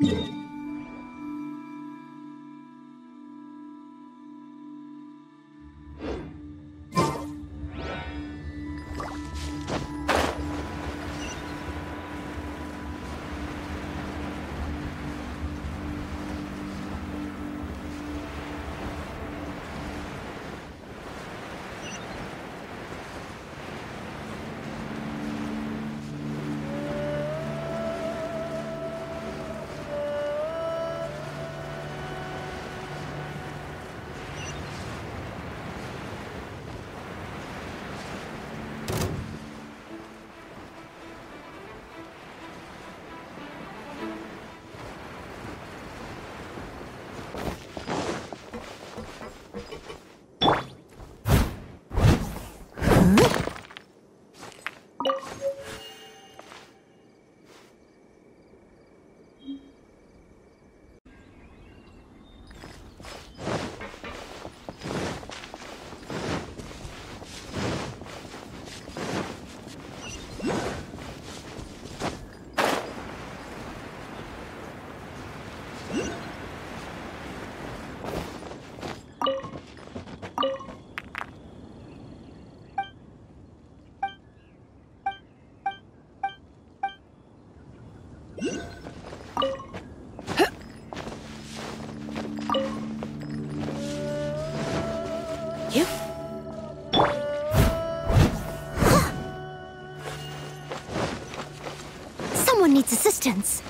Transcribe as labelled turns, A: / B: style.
A: Yeah. Mm-hmm. Someone needs assistance.